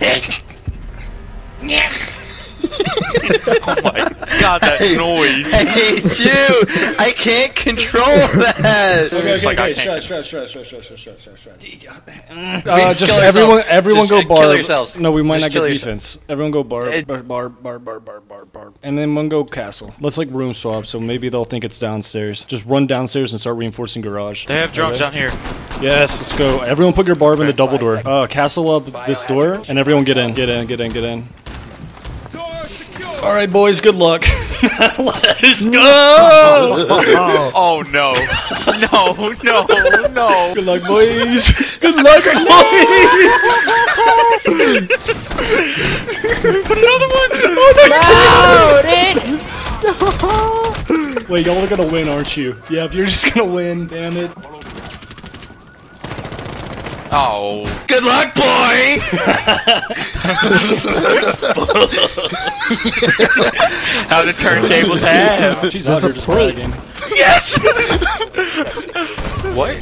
oh my God, that noise! I hate you! I can't control that! Okay, okay, like, okay, I can't shush, shush, shush, shush, shush, shush, shush. Uh, just everyone, everyone just, go barb. Kill yourselves. No, we might just not get yourself. defense. Everyone go barb, barb, barb, barb, barb, barb, barb. And then one go castle. Let's like room swap, so maybe they'll think it's downstairs. Just run downstairs and start reinforcing garage. They have drones down here. Yes, let's go. Everyone put your barb in the double door. Uh, castle up this door, and everyone get in. Get in, get in, get in. Alright, boys, good luck. Let's go. Oh no. No, no, no. Good luck, boys. Good luck, boys. Put another one! Oh my God! Wait, y'all are gonna win, aren't you? Yeah, if you're just gonna win, damn it. Oh. Good luck, boy! How the turntables have. She's out here just bragging. Yes! what?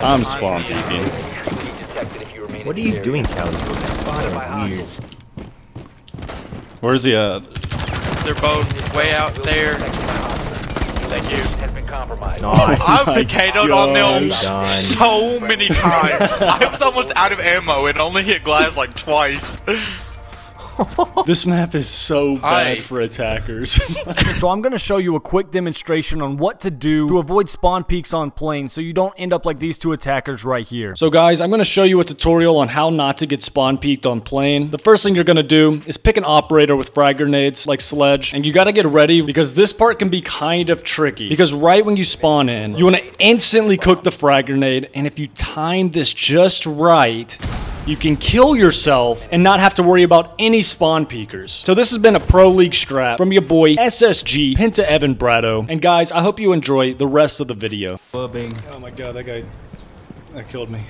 I'm spawn peeking. What are you doing, Callie? Weird. Where's he at? They're both way out there. Thank you. Nice. I've my potatoed on them gosh. So many times. I was almost out of ammo and only hit glass like twice. This map is so bad I- for attackers. So I'm going to show you a quick demonstration on what to do to avoid spawn peeks on planes so you don't end up like these two attackers right here. so guys, I'm gonna show you a tutorial on how not to get spawn peeked on plane. The first thing you're gonna do is pick an operator with frag grenades like Sledge, and you gotta get ready because this part can be kind of tricky. Because right when you spawn in, you wanna instantly cook the frag grenade, and if you time this just right, you can kill yourself and not have to worry about any spawn peekers. So this has been a Pro League strat from your boy SSG Penta Evan Braddock. And guys, I hope you enjoy the rest of the video. Oh my god, that guy that killed me.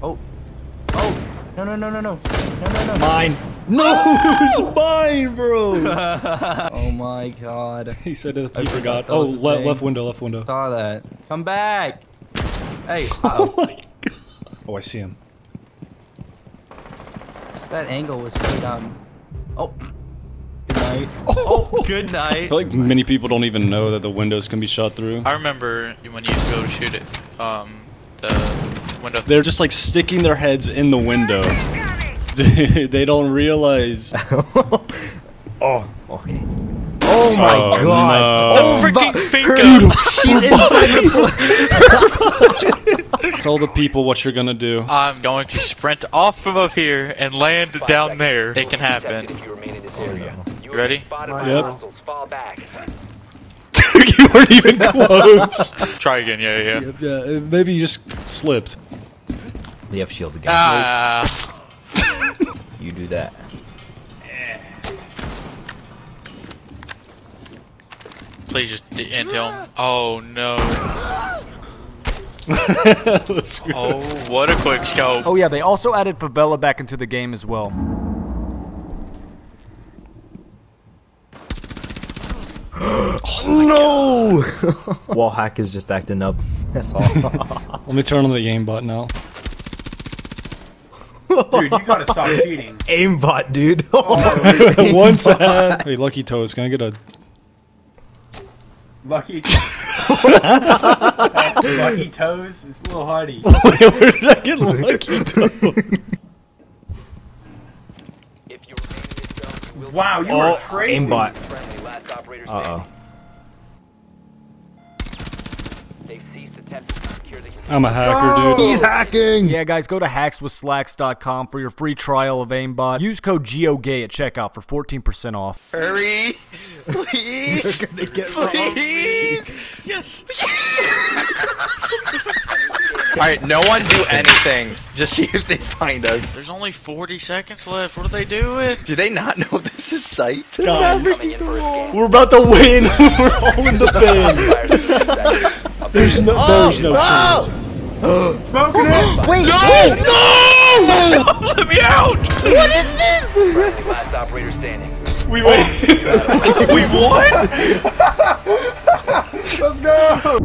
Oh. Oh. No, no, no, no, no. No, no, no. Mine. No, it was mine, bro. Oh my god. he said it. I He forgot Oh, le- name. left window, left window. Saw that. Come back. Hey, Oh uh, my god. Oh, I see him. just that angle was straight on. Oh. Good night. Oh, good I night. feel like many people don't even know that the windows can be shot through. I remember when you used to be able to shoot it. Um, the window. They're just like sticking their heads in the window. Dude, they don't realize. oh, okay. Oh my Oh, god. no. Oh, freaking but- finger. Dude, she's inside the Tell the people what you're gonna do. I'm going to sprint off from up here and land down there. It can happen. You ready? Yep. you weren't even close. Try again. Yeah, yeah. yeah. yeah, maybe you just slipped. The have shields again. Ah. You do that. Please just d- intel him. Oh no. Let's go. Oh, what a quick scope. Oh yeah, they also added Favela back into the game as well. Oh no! Wall hack is just acting up. That's all. Let me turn on the game button now. Dude, you gotta stop cheating. Aimbot, dude. Oh, One time. Hey, Lucky Toes, can I get a? Lucky. Lucky toes. It's a little hardy. Wait, where did I get Lucky Toes? Wow, you oh, are crazy. aimbot. Uh oh. I'm a hacker, dude. He's hacking! Yeah, guys, go to hackswithslacks.com for your free trial of aimbot. Use code GeoGay at checkout for 14% off. Hurry! Please! You're gonna get Please! Yes! Alright, no one do anything. Just see if they find us. There's only 40 seconds left. What are they doing? Do they not know this is sight? Guys, we're about to win. we're all in the bin. There's no, there's oh, no chance. Smoking it. Wait, No! No! Let me out! What is this? Last operator standing. We won. we won. Let's go.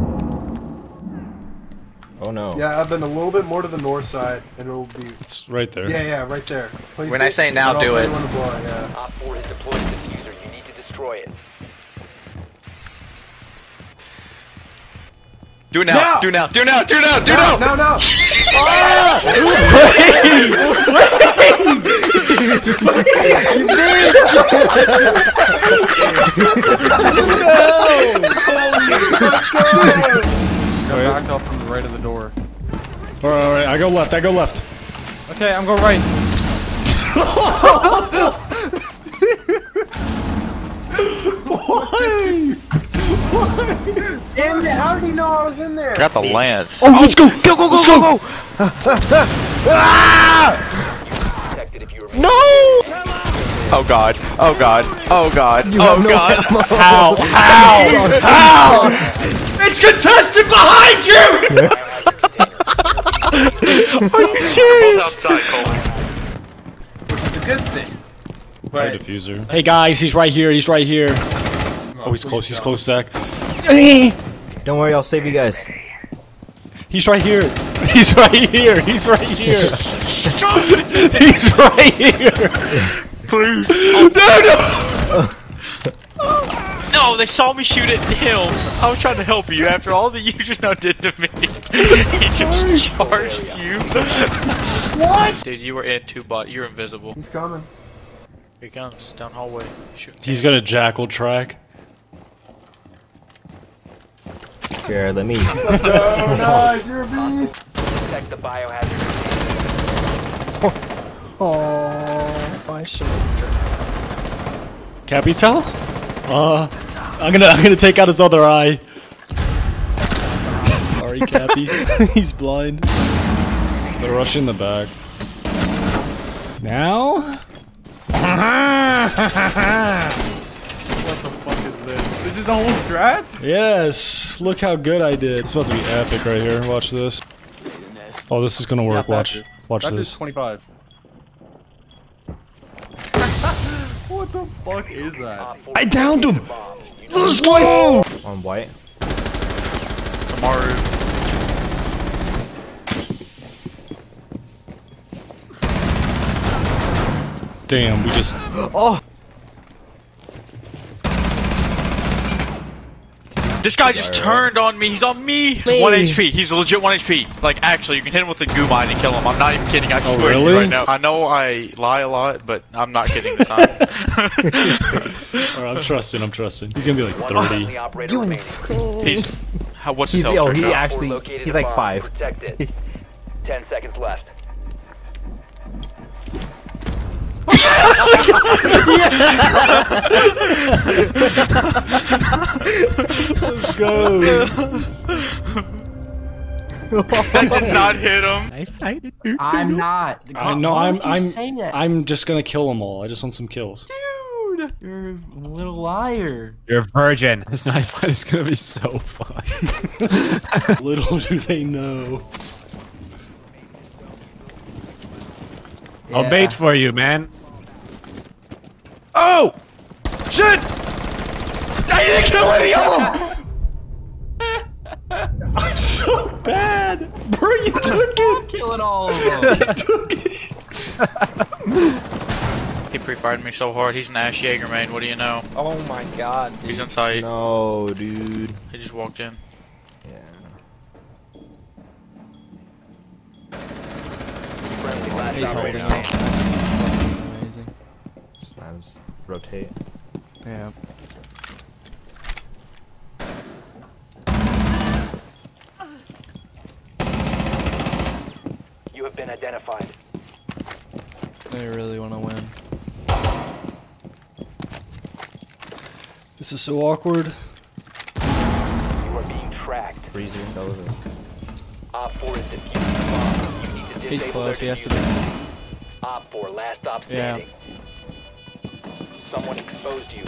Oh no. Yeah, I've been a little bit more to the north side, and it'll be. It's right there. Yeah, yeah, right there. Place When I say now, do it. you when to blow yeah. Op 4 has deployed a defuser. You need to destroy it. Do it now. Now! Do it now. Do it now. Do it now. Do it No, now. no, no! Go back up from the right of the door. All right, all right. I go left. I go left. Okay, I'm going right. Damn it, how did he know I was in there? Got the lance. Oh, let's go. Go, go, go, let's go. Protected if you remain No! Oh god. Oh god. Oh god. oh god. How? How? How? It's contested behind you. Are you serious? Which is a good thing. Right But defuser. Hey guys, he's right here. He's right here. Oh, he's close. He's close, Zach. Don't worry, I'll save you guys. He's right here. He's right here. He's right here. He's right here. Please. No, no. No, they saw me shoot at him. I was trying to help you after all that you just now did to me. he just charged you. what? Dude, you were in two bot. You're invisible. He's coming. Here he comes down hallway. Shoot. He's got a jackal track. Here, let me. Oh, nice, you're a beast! protect the biohazard. Capital? Uh, I'm gonna I'm gonna take out his other eye. Sorry, Cappy. He's blind. They're rushing the back. Now? This is the whole strat? Yes. Look how good I did. It's about to be epic right here. Watch this. Oh, this is gonna work. Watch. Watch That's this. 25. what the fuck is that? I downed him. bomb. Let's go. On white. Tomorrow. Damn, we just. Oh! This guy just turned on me. He's on me. He's one HP. He's a legit one HP. Like actually, you can hit him with a Gu mine and kill him. I'm not even kidding. I Oh, swear to you really? right now. I know I lie a lot, but I'm not kidding this time. Alright, I'm trusting. I'm trusting. He's gonna be like 30. friendly operator remaining. he's how, what's his health oh, he now? Op 4 actually, he's like five. Ten seconds left. Let's go. That did not hit him. I'm not. I know. Why I'm. I'm. I'm just gonna kill them all. I just want some kills. Dude, you're a little liar. You're a virgin. This knife fight is gonna be so fun. Little do they know. I'll bait for you, man. Oh! Shit! I didn't kill any of them. I'm so bad. Bro, you took it. Killing all of them. You took it. He pre-fired me so hard. He's an Ash Jaeger main. What do you know? Oh my god. dude. He's in sight. No, dude. He just walked in. Yeah. He's holding standing. Amazing. Slams. Rotate. Yeah. You have been identified. They really want to win. This is so awkward. You are being tracked. Freezer. That was it. Op 4 is defusing the bomb. You need to disable He's close. He has to be. Op 4, last stop Yeah. Standing. Someone exposed you.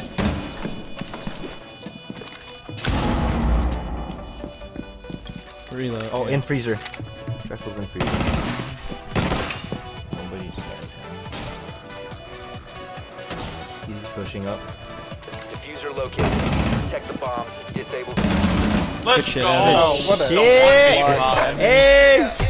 Reload. Oh, yeah. in freezer. Jackal's in freezer. Nobody's him. He's pushing up. Defuser located. Protect the bomb. Disable the Let's shit, go. Evan. Oh, what a Shit. Ace.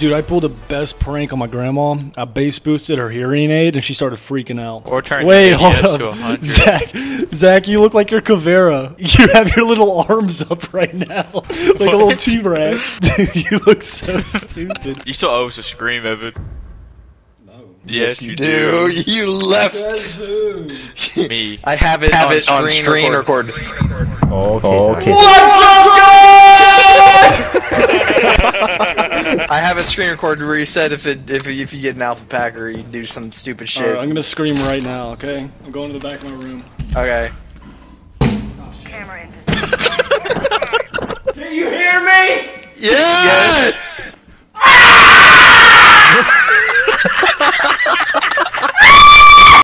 Dude, I pulled the best prank on my grandma. I bass boosted her hearing aid and she started freaking out. Or turn Wait, the hold ADS to up. 100. Zach, Zach, you look like you're Caveira. You have your little arms up right now, like a little T-Rex. Dude, you look so stupid. You still owe us a scream, Evan. No. Yes, you, Do you left? Me. I have it, Have on, it on screen, screen record. Okay. I have a screen recorder where he said if it if if you get an alpha pack or you do some stupid shit. Right, I'm gonna scream right now. Okay, I'm going to the back of my room. Okay. Camera in. Can you hear me? Yes. yes. Ah!